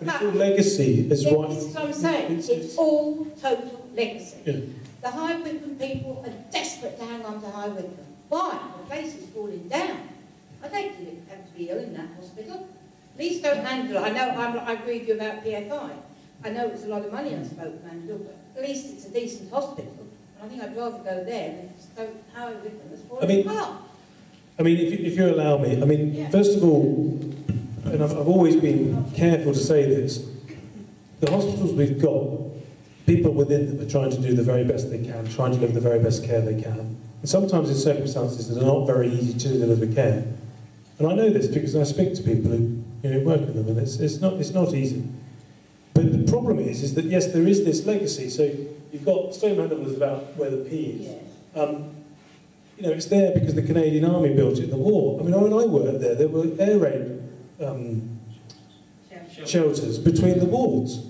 But it's all legacy as Yeah. This is what I'm saying. It's- It's all total legacy. Yeah. The High Wycombe people are desperate to hang on to High Wycombe. Why? The place is falling down. I don't think it have to be ill in that hospital. Please don't handle it. I know I'm, I agree with you about PFI. I know it's a lot of money I spoke to handle, but at least it's a decent hospital. And I think I'd rather go there than Stoke High Wycombe that's falling I mean- apart. I mean, if you, if you allow me, I mean, Yeah. first of all, and I've, I've always been careful to say this, the hospitals we've got, people within them are trying to do the very best they can, trying to give the very best care they can. And sometimes in circumstances that are not very easy to deliver care. And I know this because I speak to people who you know, work with them, and it's, it's, not, it's not easy. But the problem is, is that yes, there is this legacy. So you've got Stoke Mandeville is about where the P is. Um, you know, it's there because the Canadian Army built it in the war. I mean, when I worked there, there were air raid um, shelters between the walls.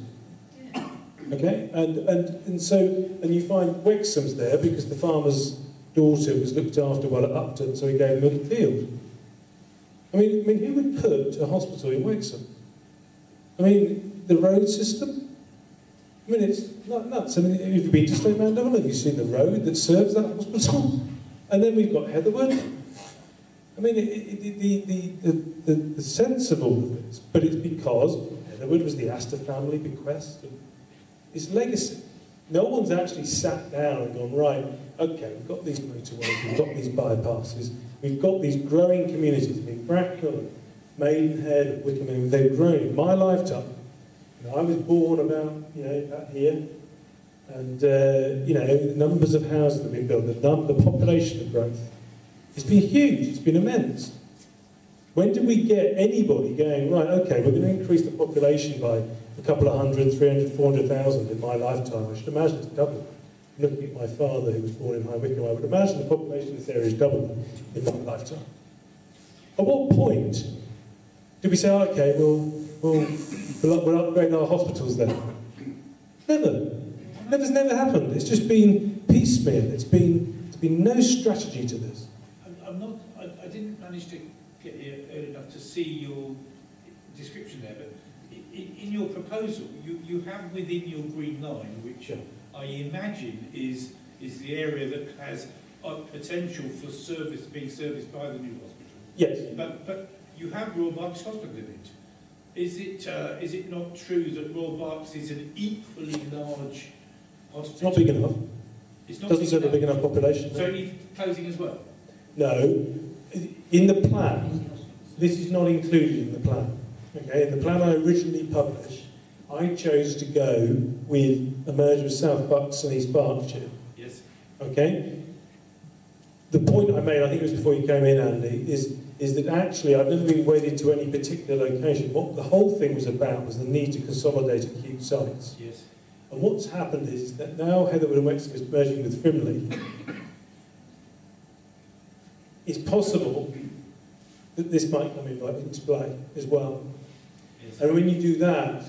Okay, and, and, and so, and you find Wexham's there because the farmer's daughter was looked after well at Upton, so he gave them a field. I mean, I mean, who would put a hospital in Wexham? I mean, the road system? I mean, it's nuts. I mean, have you've been to Stoke Mandeville? Have you seen the road that serves that hospital? And then we've got Heatherwood. I mean, the, the, the, sense of all this, but it's because Heatherwood was the Astor family bequest. And it's legacy. No one's actually sat down and gone, right, okay, we've got these motorways, we've got these bypasses, we've got these growing communities. I mean, Bracknell, Maidenhead, Wycombe, I mean, they've grown in my lifetime. You know, I was born about, you know, here, and, uh, you know, the numbers of houses that have been built, the, the population of growth. It's been huge, it's been immense. When did we get anybody going, right, okay, we're going to increase the population by a couple of hundred, 300, 400,000 in my lifetime? I should imagine it's doubled. Looking at my father, who was born in High Wycombe, I would imagine the population in this area is doubled in my lifetime. At what point did we say, okay, we'll, we'll, we'll, upgrade our hospitals then? Never. Never's never happened. It's just been piecemeal. It's been, there's been no strategy to this. I'm, not, I, I didn't manage to get here early enough to see your description there, but i- i- in your proposal, you, you have within your green line, which I imagine is, is the area that has a potential for service, being serviced by the new hospital. Yes. But, but you have Royal Berks Hospital in it. Is it, uh, is it not true that Royal Berks is an equally large hospital? It's not big enough. It's not Doesn't serve a big enough population. So it needs closing as well? No. In the plan, this is not included in the plan. Okay, in the plan I originally published, I chose to go with a merger of South Bucks and East Berkshire. Yes. Okay? The point I made, I think it was before you came in, Andy, is, is that actually I've never been wedded to any particular location. What the whole thing was about was the need to consolidate acute sites. Yes. And what's happened is that now Heatherwood and Wexham is merging with Frimley. It's possible that this might come in- into play as well. yes. And when you do that,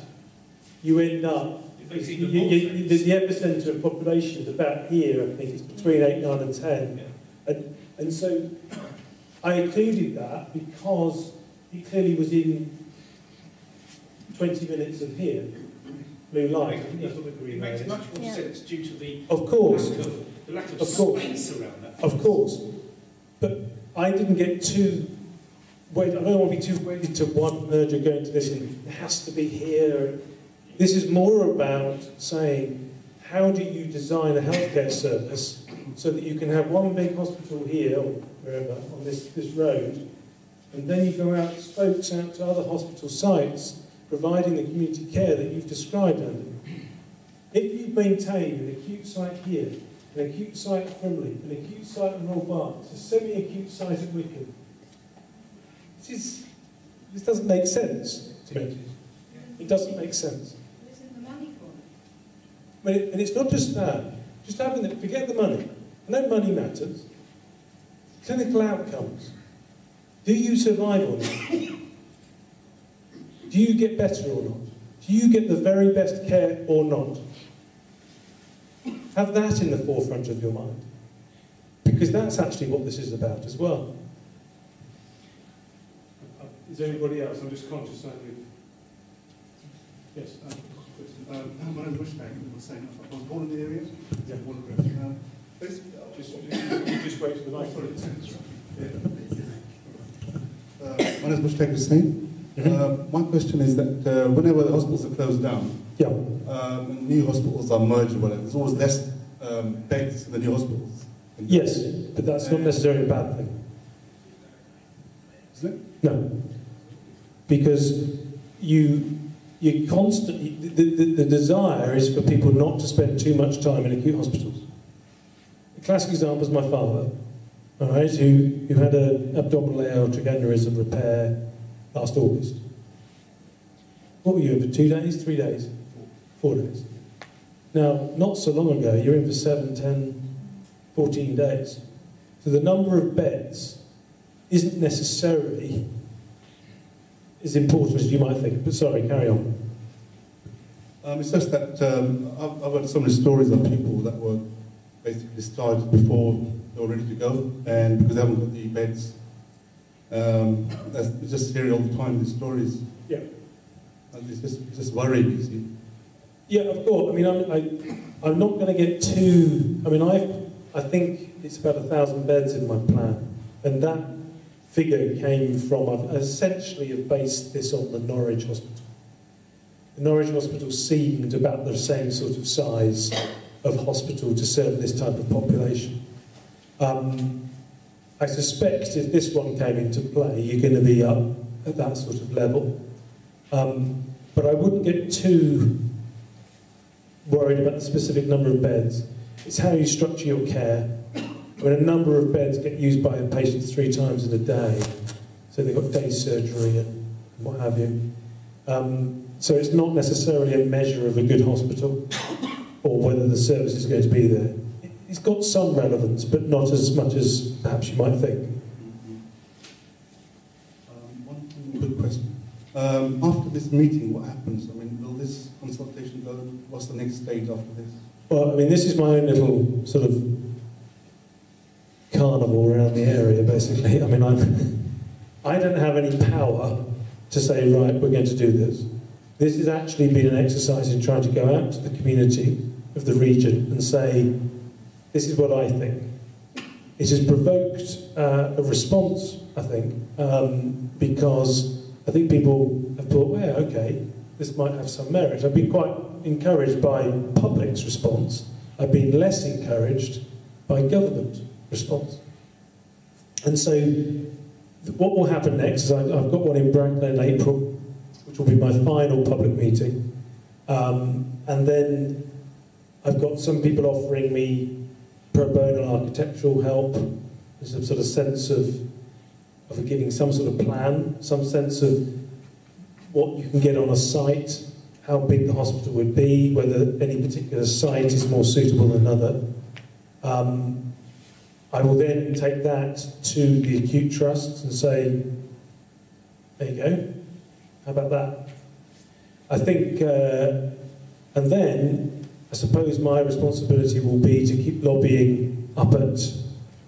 you end up, you, you, you, the, the epicentre of population is about here, I think it's between 8, 9 and 10. Yeah. And, and so I included that because it clearly was in 20 minutes of here, blue light. I think that's what It green makes much more Yeah. sense due to the Of course. lack of, the lack of, Of course. space around that. Of course. But I didn't get too wait, I don't want to be too wedded to one merger going to this it has to be here. This is more about saying how do you design a healthcare service so that you can have one big hospital here or wherever on this, this road and then you go out spokes out to other hospital sites providing the community care that you've described Andy. If you maintain an acute site here an acute site at Frimley, an acute site at Royal Berks, a semi-acute site at Wycombe. This, is, this doesn't make sense to me. It doesn't make sense. For it? And it's not just that. Just having the, forget the money. I know money matters. Clinical outcomes. Do you survive or not? Do you get better or not? Do you get the very best care or not? Have that in the forefront of your mind. Because that's actually what this is about as well. Is there anybody else? I'm just conscious that we Yes. Um, my name is Bush I was saying, I was born in the area. Yeah. Born in the area. Um, basically, Just, just, just wait for the oh, mic. sorry, it's- Uh, my name is Mushtaq Hussain. Uh, my question is that uh, whenever the hospitals are closed down, Yeah. um, new hospitals are merged or whatever, there's always less um, beds in the new hospitals. Yes, but that's not necessarily a bad thing. Isn't it? No. Because you, you constantly, the, the, the desire is for people not to spend too much time in acute hospitals. A classic example is my father, all right, who, who had an abdominal aortic aneurysm repair last August. What were you in for two days, three days? Four days. Now, not so long ago, you're in for seven, ten, 14 days. So the number of beds isn't necessarily as important as you might think. But sorry, carry on. Um, it's just that um, I've, I've heard so many stories of people that were basically discharged before they were ready to go, and because they haven't got the beds. Um, that's just hearing all the time these stories. Yeah. And it's just, it's just worrying, you see. Yeah, of course. I mean, I'm, I, I'm not going to get too. I mean, I, I think it's about a thousand beds in my plan, and that figure came from. I've essentially based this on the Norwich Hospital. The Norwich Hospital seemed about the same sort of size of hospital to serve this type of population. Um, I suspect if this one came into play, you're going to be up at that sort of level. Um, but I wouldn't get too worried about the specific number of beds. It's how you structure your care. When a number of beds get used by a patient three times in a day, so they've got day surgery and what have you. Um, so it's not necessarily a measure of a good hospital or whether the service is going to be there. It's got some relevance, but not as much as perhaps you might think. Um, one quick question. Um, after this meeting, what happens? I mean, will this consultation go? What's the next stage after this? Well, I mean, this is my own little sort of carnival around the area, basically. I mean, I'm, I don't have any power to say, right, we're going to do this. This has actually been an exercise in trying to go out to the community of the region and say, this is what I think. It has provoked uh, a response, I think, um, because I think people have thought, well, okay, this might have some merit. I've been quite encouraged by public's response. I've been less encouraged by government response. And so what will happen next is I've got one in Bracknell in April, which will be my final public meeting. Um, and then I've got some people offering me pro bono architectural help. There's a sort of sense of, of giving some sort of plan, some sense of what you can get on a site, how big the hospital would be, whether any particular site is more suitable than another. Um, I will then take that to the acute trusts and say, there you go, how about that? I think, uh, and then I suppose my responsibility will be to keep lobbying up at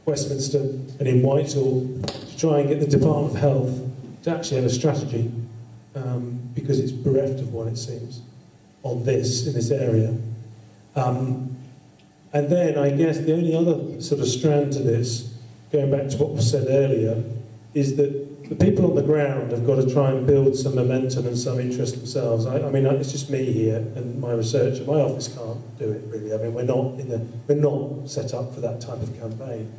Westminster and in Whitehall to try and get the Department of Health to actually have a strategy um, because it's bereft of one, it seems, on this, in this area. Um, and then I guess the only other sort of strand to this, going back to what was said earlier, is that the people on the ground have got to try and build some momentum and some interest themselves. I, I mean, it's just me here and my researcher. My office can't do it really. I mean, we're not in the, we're not set up for that type of campaign.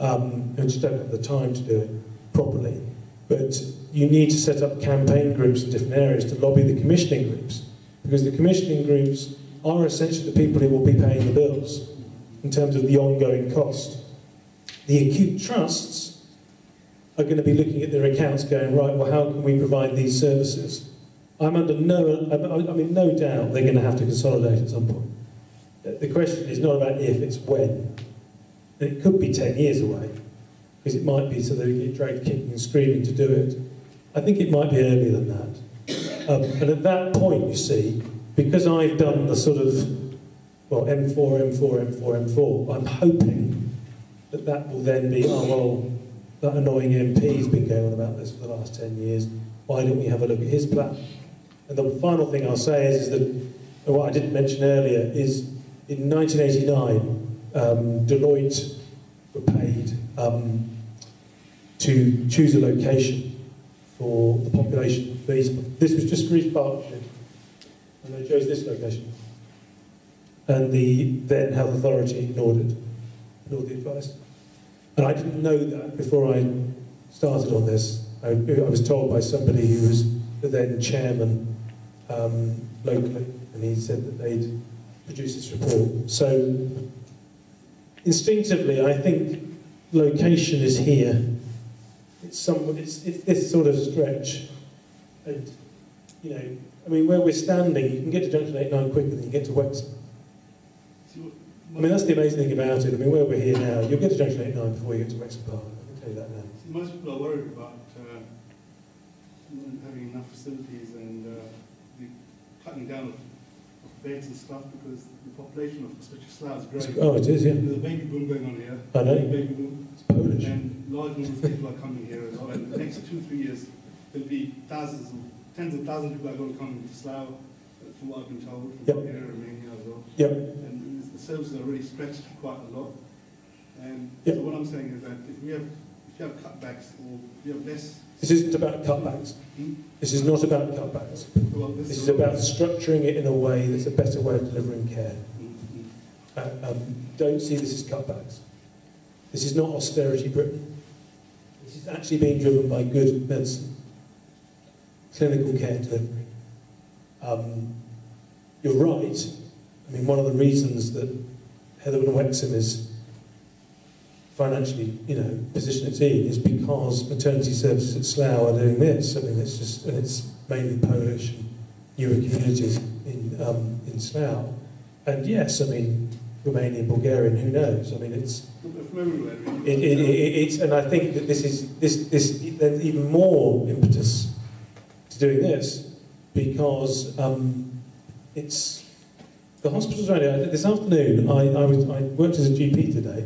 Um, and just don't have the time to do it properly. But you need to set up campaign groups in different areas to lobby the commissioning groups, because the commissioning groups are essentially the people who will be paying the bills in terms of the ongoing cost. The acute trusts are going to be looking at their accounts going, right, well, how can we provide these services? I'm under no, I mean, no doubt they're going to have to consolidate at some point. The question is not about if, it's when. And it could be 10 years away, because it might be so they get dragged kicking and screaming to do it. I think it might be earlier than that. Um, and at that point, you see, because I've done the sort of, well, M4, M4, M4, M4, I'm hoping that that will then be, oh, well, that annoying MP's been going on about this for the last 10 years. Why don't we have a look at his plan? And the final thing I'll say is, is that what I didn't mention earlier is in 1989, um, Deloitte were paid um, to choose a location for the population. This was just for East Berkshire, and they chose this location. And the then health authority ignored it, ignored the advice. And I didn't know that before I started on this. I, I was told by somebody who was the then chairman um, locally, and he said that they'd produced this report. So instinctively, I think location is here. Some, it's, it's this sort of stretch, and you know, I mean, where we're standing, you can get to Junction 89 quicker than you get to Wexham. I mean, that's the amazing thing about it. I mean, where we're here now, you'll get to Junction 89 before you get to Wexham Park. I can tell you that now. See, most people are worried about uh, having enough facilities and uh, the cutting down of beds and stuff because the population of Slough is growing. Oh, it is, yeah. There's a baby boom going on here. I know. Baby boom. It's Polish. And large numbers of people are coming here as well. And the next two, three years, there'll be thousands, of, tens of thousands of people are going to come to Slough, uh, from what I've been told, from Yep. Bulgaria and Romania as well. Yep. And the services are already stretched quite a lot. And Yep. so what I'm saying is that if we have, if you have cutbacks or if you have less, This isn't about cutbacks. This is not about cutbacks. this, is about structuring it in a way that's a better way of delivering care. Uh, um, don't see this as cutbacks. This is not austerity Britain. This is actually being driven by good medicine, clinical care delivery. Um, you're right. I mean, one of the reasons that Heather and Wexham is financially, you know, position it's in is because maternity services at Slough are doing this. I mean, it's just, and it's mainly Polish and newer communities in, um, in Slough. And yes, I mean, Romanian, Bulgarian, who knows? I mean, it's, it, it, it, it's, and I think that this is, this, this, there's even more impetus to doing this because um, it's, the hospitals around this afternoon, I, I, was, I worked as a GP today,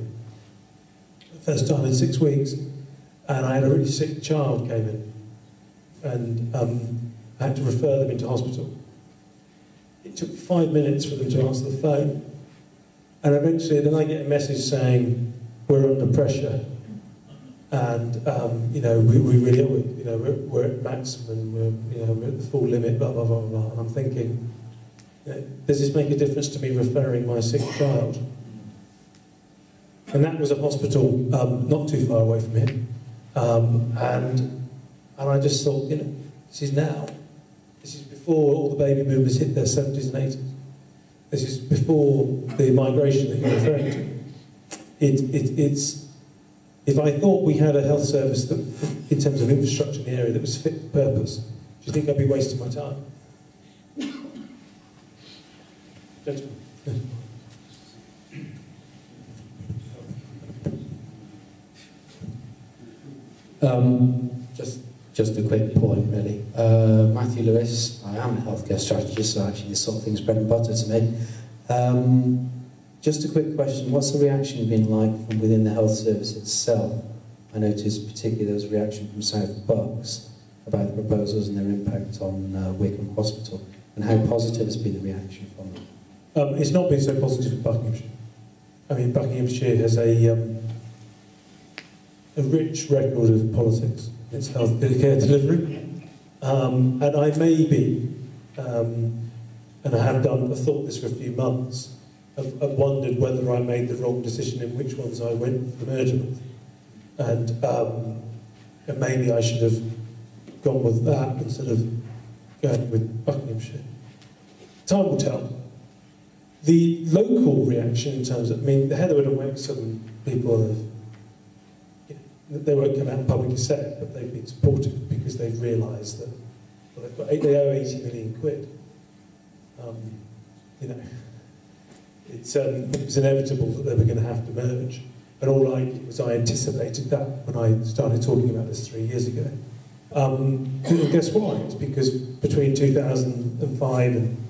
first time in six weeks, and I had a really sick child came in, and um, I had to refer them into hospital. It took five minutes for them to answer the phone, and eventually then I get a message saying, we're under pressure, and um, you know, we, we really, are, you know, we're, we're at maximum, we're, you know, we're at the full limit, blah, blah, blah, blah, and I'm thinking, you know, does this make a difference to me referring my sick child? And that was a hospital um, not too far away from here. Um, and, and I just thought, you know, this is now. This is before all the baby boomers hit their 70s and 80s. This is before the migration that you're referring to. It, it, it's, if I thought we had a health service that, in terms of infrastructure in the area that was fit for purpose, do you think I'd be wasting my time? Gentlemen. Um, just, just a quick point, really. Uh, Matthew Lewis, I am a healthcare strategist, so actually this sort of thing's bread and butter to me. Um, just a quick question, what's the reaction been like from within the health service itself? I noticed particularly there was a reaction from South Bucks about the proposals and their impact on uh, Wycombe Hospital, and how positive has been the reaction from them? Um, it's not been so positive in Buckinghamshire. I mean, Buckinghamshire has a, um, a rich record of politics its health care delivery. Um, and I may be, um, and I have done, I've thought this for a few months, I've, I've wondered whether I made the wrong decision in which ones I went for the merger. And, um, and maybe I should have gone with that instead of going with Buckinghamshire. Time will tell. The local reaction in terms of, I mean, the Heatherwood and Wexham people have, they won't come out in publicly say it, but they've been supportive because they've realised that, well, they've got, they owe 80 million quid. Um, you know, it's, um, it was inevitable that they were going to have to merge. And all I did was I anticipated that when I started talking about this three years ago. Um, guess why? It's because between 2005 and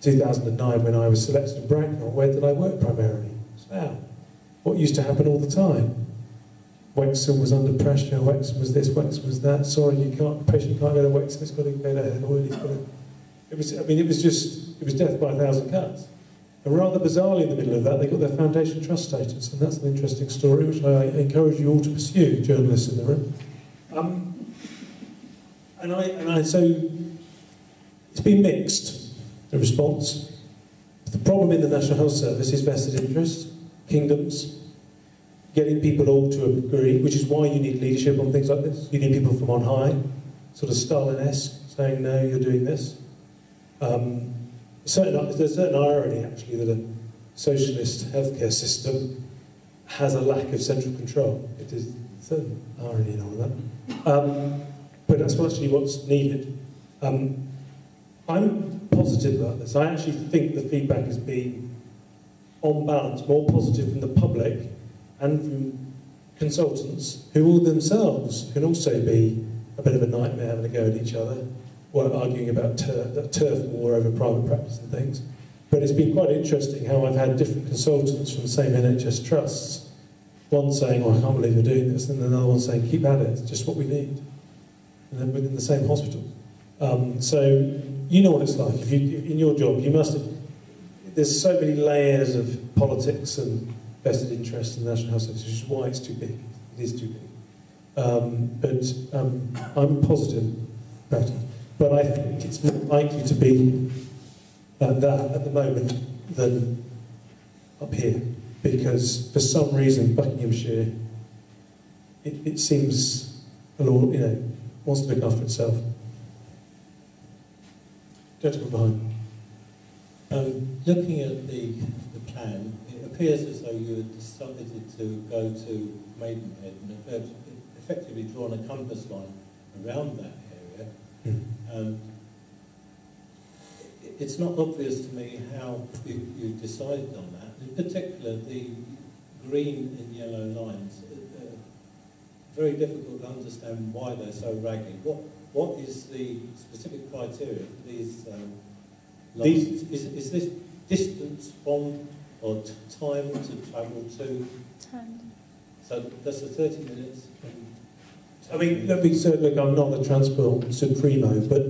2009, when I was selected in Bracknell, where did I work primarily? Slough. What used to happen all the time? Wexham was under pressure, Wexham was this, Wexham was that. Sorry, you can't, patient can't go to Wexham, it's got to go to it's got to... It was, I mean, it was just, it was death by a thousand cuts. And rather bizarrely in the middle of that, they got their foundation trust status, and that's an interesting story which I encourage you all to pursue, journalists in the room. Um, and I, and I, so it's been mixed, the response. The problem in the National Health Service is vested interest, kingdoms, getting people all to agree, which is why you need leadership on things like this. You need people from on high, sort of Stalin-esque, saying, no, you're doing this. Um, certain, there's a certain irony, actually, that a socialist healthcare system has a lack of central control. It is certain irony in all that. Um, but that's actually what's needed. Um, I'm positive about this. I actually think the feedback has been, on balance, more positive from the public and from consultants who all themselves can also be a bit of a nightmare having a go at each other, or arguing about turf, turf war over private practice and things. But it's been quite interesting how I've had different consultants from the same NHS trusts, one saying, oh, I can't believe you're doing this, and another one saying, keep at it, it's just what we need. And then within the same hospital. Um, so you know what it's like. If you, in your job, you must. have, There's so many layers of politics and vested interest in the National Health Service, which is why it's too big. It is too big. Um, but um, I'm positive about it. But I think it's more likely to be like that at the moment than up here, because for some reason Buckinghamshire, it, it seems a lot, you know, wants to look after itself. Gentleman behind. Um, looking at the, the plan, appears as though you had decided to go to Maidenhead and effectively drawn a compass line around that area. Mm. Um, it's not obvious to me how you, you decided on that. In particular, the green and yellow lines. Uh, very difficult to understand why they're so ragged. What, what is the specific criteria for these um, lines? Is, is this distance from or time to travel to? Time. So that's a 30 minutes. I mean, let me say, look, I'm not a transport supremo, but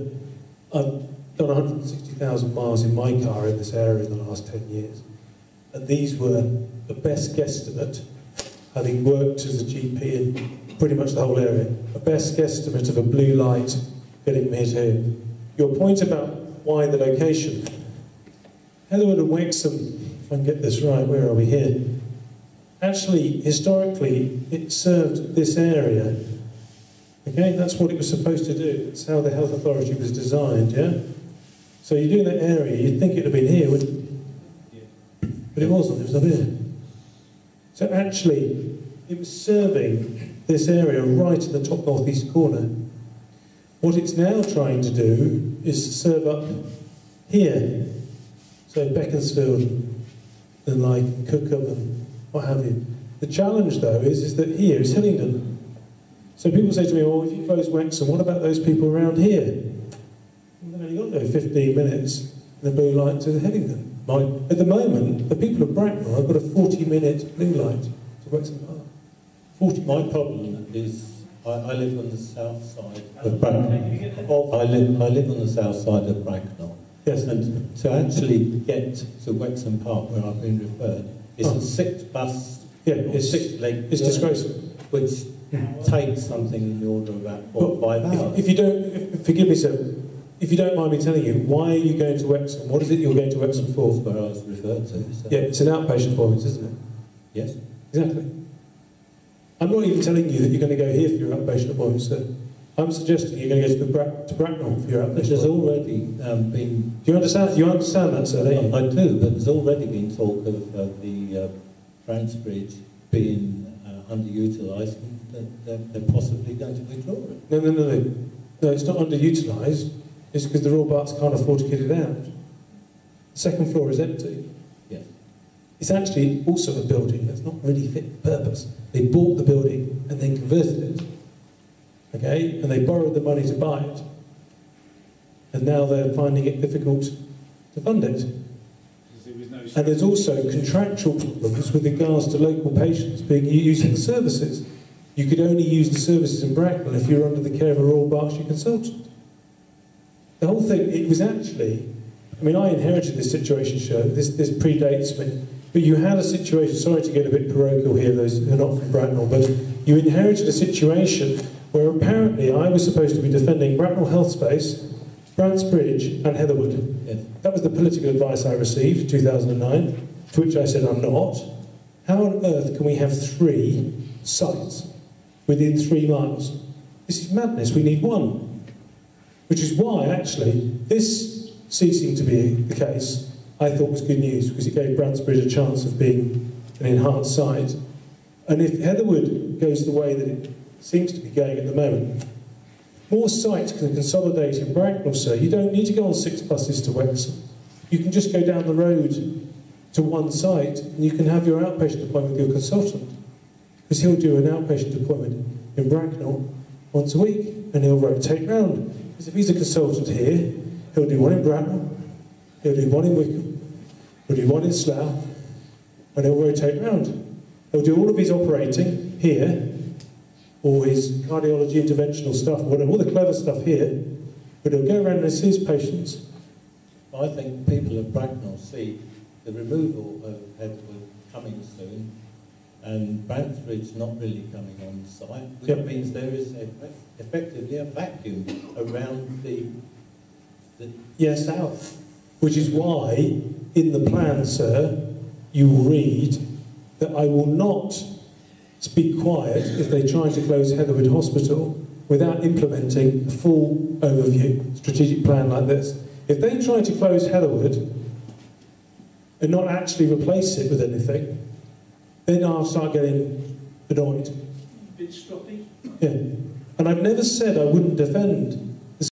I've done 160,000 miles in my car in this area in the last 10 years. And these were the best guesstimate, having worked as a GP in pretty much the whole area, a best guesstimate of a blue light getting me here. Your point about why the location, Heatherwood and Wexham, can get this right, where are we here? Actually, historically, it served this area. Okay, that's what it was supposed to do. That's how the health authority was designed, yeah? So you're doing that area, you'd think it would have been here, wouldn't you? But it wasn't, it was up here. So actually, it was serving this area right in the top northeast corner. What it's now trying to do is serve up here. So Beaconsfield and like Cookham and what have you. The challenge though is, is that here is Hillingdon. So people say to me, well, if you close Wexham, what about those people around here? They've only got there 15 minutes in the blue light to Hillingdon. My, at the moment, the people of Bracknell have got a 40 minute blue light to Wexham Park. 40 My problem is I, I live on the south side of Bracknell. I live, I live on the south side of Bracknell. Yes. And to actually get to Wexham Park, where I've been referred, is Oh. a six bus, Yeah, it's, six leg it's disgraceful. which takes something in the order of about four or five If, hours. if you don't, if, forgive me, sir, if you don't mind me telling you, why are you going to Wexham? What is it you're going to Wexham That's for? where I was referred to. So. Yeah, it's an outpatient appointment, isn't it? Yes. Exactly. I'm not even telling you that you're going to go here for your outpatient appointment, sir. I'm suggesting you're going to go to, Bra- to Bracknell for your Which outpatient has already um, been Do you understand? Do You understand that, sir, don't you? I do, but there's already been talk of uh, the uh, Brants Bridge being uh, underutilised that they're, they're possibly going to withdraw it. No, no, no, no. No, it's not underutilised. It's because the Royal Berks can't afford to get it out. The second floor is empty. Yes. It's actually also a building that's not really fit for purpose. They bought the building and then converted it. Okay? And they borrowed the money to buy it. And now they're finding it difficult to fund it. Because there was no And there's also contractual problems with regards to local patients being using the services. You could only use the services in Bracknell if you're under the care of a Royal Berkshire consultant. The whole thing, it was actually, I mean, I inherited this situation, show. This, this predates me. But you had a situation, sorry to get a bit parochial here, those who are not from Bracknell, but you inherited a situation where apparently I was supposed to be defending Bracknell Health Space, Brants Bridge, and Heatherwood. Yes. That was the political advice I received in 2009, to which I said I'm not. How on earth can we have three sites within three miles? This is madness, we need one. Which is why, actually, this ceasing to be the case, I thought was good news, because it gave Brants Bridge a chance of being an enhanced site. And if Heatherwood goes the way that it seems to be going at the moment, more sites can consolidate in Bracknell, sir. You don't need to go on six buses to Wexham. You can just go down the road to one site and you can have your outpatient appointment with your consultant. Because he'll do an outpatient appointment in Bracknell once a week and he'll rotate round. Because if he's a consultant here, he'll do one in Bracknell, he'll do one in Wycombe, he'll do one in Slough, and he'll rotate round. He'll do all of his operating here, all his cardiology interventional stuff, whatever, all the clever stuff here, but he'll go around and see his patients. I think people of Bracknell see the removal of Heatherwood coming soon and Brants Bridge not really coming on site, which Yep. means there is effect- effectively a vacuum around the, the Yes, south. Which is why, in the plan, sir, you will read that I will not speak quiet if they try to close Heatherwood Hospital without implementing a full overview, strategic plan like this. If they try to close Heatherwood and not actually replace it with anything, then I'll start getting annoyed. Bit stroppy. Yeah. And I've never said I wouldn't defend